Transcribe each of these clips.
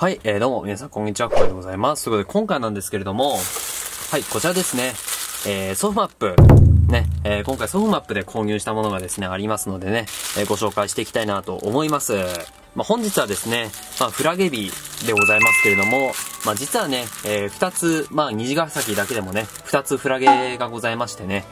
はい、えー、どうも、皆さん、こんにちは、これでございます。ということで、今回なんですけれども、はい、こちらですね、えー、ソフマップ、ね、えー、今回ソフマップで購入したものがですね、ありますのでね、えー、ご紹介していきたいなと思います。まあ、本日はですね、まあ、フラゲ日でございますけれども、まあ、実はね、えー、二つ、まあ、虹ヶ崎だけでもね、二つフラゲがございましてね、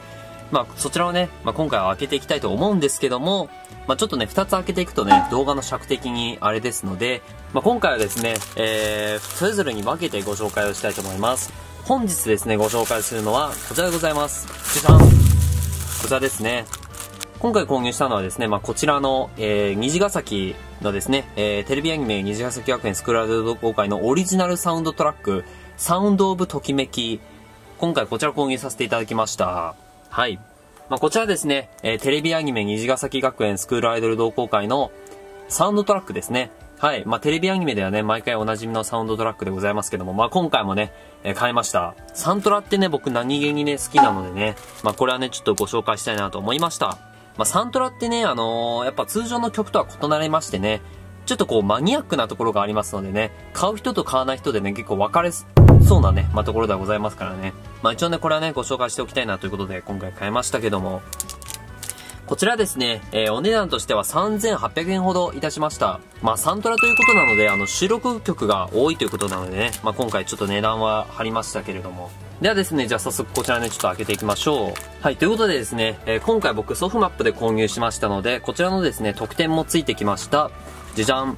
まあ、そちらをね、まあ、今回は開けていきたいと思うんですけども、まあ、ちょっとね、二つ開けていくとね、動画の尺的にあれですので、まあ、今回はですね、えー、それぞれに分けてご紹介をしたいと思います。本日ですね、ご紹介するのは、こちらでございます。じゃんこちらですね。今回購入したのはですね、まあ、こちらの、えー、虹ヶ崎のですね、えー、テレビアニメ虹ヶ崎学園スクールアド同好会のオリジナルサウンドトラック、サウンドオブときめき、今回こちら購入させていただきました。はい。まあ、こちらですね、えー、テレビアニメ虹ヶ崎学園スクールアイドル同好会のサウンドトラックですね。はい。まあ、テレビアニメではね、毎回おなじみのサウンドトラックでございますけども、まあ、今回もね、えー、買いました。サントラってね、僕何気にね、好きなのでね、まあ、これはね、ちょっとご紹介したいなと思いました。まあ、サントラってね、あのー、やっぱ通常の曲とは異なりましてね、ちょっとこうマニアックなところがありますのでね、買う人と買わない人でね、結構分かれそうなね、まあ、ところではございますからね。まあ、一応ね、これはね、ご紹介しておきたいなということで、今回買いましたけども、こちらですね、えー、お値段としては3800円ほどいたしました。まあ、サントラということなので、あの、収録曲が多いということなのでね、まあ、今回ちょっと値段は張りましたけれども。ではですね、じゃあ早速こちらね、ちょっと開けていきましょう。はい、ということでですね、えー、今回僕ソフマップで購入しましたので、こちらのですね、特典もついてきました。じゃじゃん。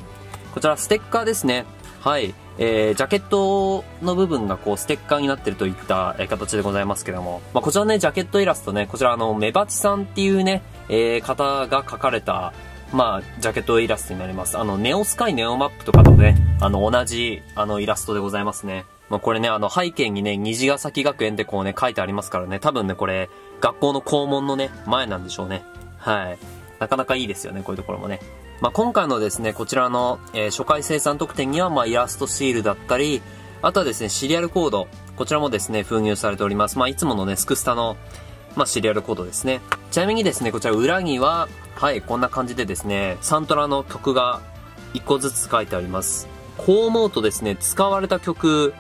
こちらステッカーですね。はい。えー、ジャケットの部分がこうステッカーになってるといった、え、形でございますけども、まあ、こちらね、ジャケットイラストね、こちらあの、メバチさんっていうね、えー、方が描かれた、まあ、ジャケットイラストになります。あの、ネオスカイネオマップとかとね、あの、同じ、あの、イラストでございますね。まあ、これね、あの、背景にね、虹ヶ崎学園ってこうね、書いてありますからね、多分ね、これ、学校の校門のね、前なんでしょうね。はい。なかなかいいですよね、こういうところもね。まあ、今回のですね、こちらの、えー、初回生産特典には、まあ、イラストシールだったり、あとはですね、シリアルコード。こちらもですね、封入されております。まあ、いつものね、スクスタの、まあ、シリアルコードですね。ちなみにですね、こちら裏には、はい、こんな感じでですね、サントラの曲が1個ずつ書いてあります。こう思うとですね、使われた曲、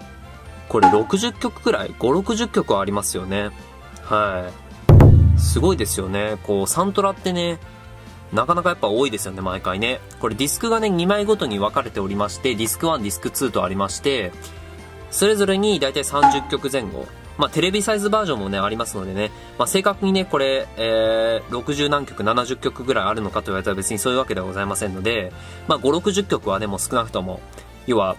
これ60曲くらい ?5、60曲ありますよね。はい。すごいですよね。こう、サントラってね、なかなかやっぱ多いですよね、毎回ね。これディスクがね、2枚ごとに分かれておりまして、ディスク1、ディスク2とありまして、それぞれにだいたい30曲前後。まあ、テレビサイズバージョンもね、ありますのでね、まあ、正確にね、これ、えー、60何曲、70曲ぐらいあるのかと言われたら別にそういうわけではございませんので、まあ、5、60曲はね、もう少なくとも、要は、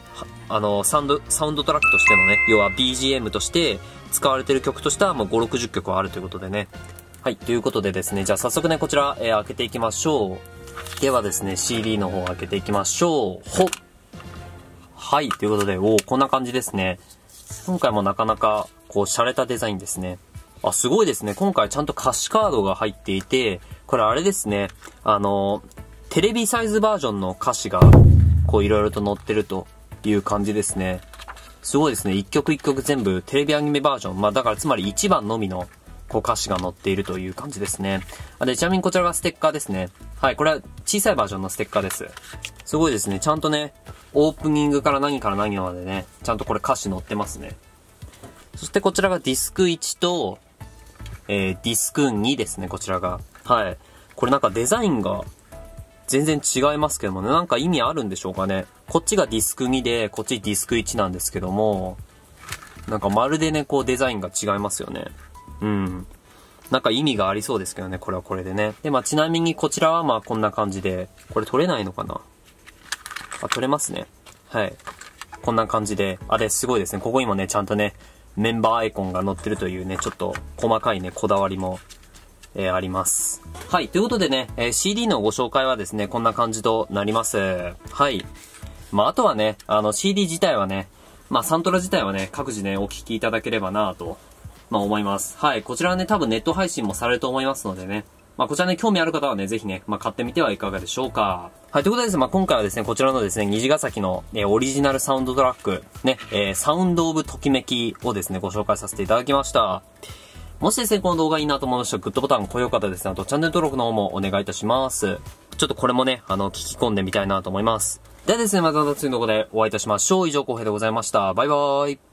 あの、サウンド、サウンドトラックとしてのね、要は BGM として使われてる曲としてはもう5、60曲はあるということでね、はい、ということでですね、じゃあ早速ね、こちら、えー、開けていきましょう。ではですね、CD の方開けていきましょう。ほっはい、ということで、おこんな感じですね。今回もなかなか、こう、洒落たデザインですね。あ、すごいですね。今回ちゃんと歌詞カードが入っていて、これあれですね、あの、テレビサイズバージョンの歌詞が、こう、いろいろと載ってるという感じですね。すごいですね。一曲一曲全部テレビアニメバージョン。まあだからつまり1番のみのこう歌詞が載っているという感じですね。あで、ちなみにこちらがステッカーですね。はい、これは小さいバージョンのステッカーです。すごいですね。ちゃんとね、オープニングから何から何までね、ちゃんとこれ歌詞載ってますね。そしてこちらがディスク1と、えー、ディスク2ですね、こちらが。はい。これなんかデザインが全然違いますけどもね、なんか意味あるんでしょうかね。こっちがディスク2で、こっちディスク1なんですけども、なんかまるでね、こうデザインが違いますよね。うん。なんか意味がありそうですけどね、これはこれでね。で、まあちなみにこちらはまあこんな感じで、これ取れないのかな？あ、取れますね。はい。こんな感じで、あれすごいですね。ここにもね、ちゃんとね、メンバーアイコンが載ってるというね、ちょっと細かいね、こだわりも、えー、あります。はい。ということでね、えー、CD のご紹介はですね、こんな感じとなります。はい。まあ、あとはね、あの CD 自体はね、まあ、サントラ自体はね、各自ね、お聴きいただければなとまあ思います。はい。こちらはね、多分ネット配信もされると思いますのでね。まあこちらね、興味ある方はね、ぜひね、まあ買ってみてはいかがでしょうか。はい、ということでですね、まあ今回はですね、こちらのですね、虹ヶ崎の、えー、オリジナルサウンドトラック、ね、えー、サウンドオブときめきをですね、ご紹介させていただきました。もしですね、この動画いいなと思いましたら、グッドボタン、高評価でですね、あとチャンネル登録の方もお願いいたします。ちょっとこれもね、あの、聞き込んでみたいなと思います。ではですね、また次の動画でお会いいたしましょう。以上、浩平でございました。バイバーイ。